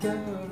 girl.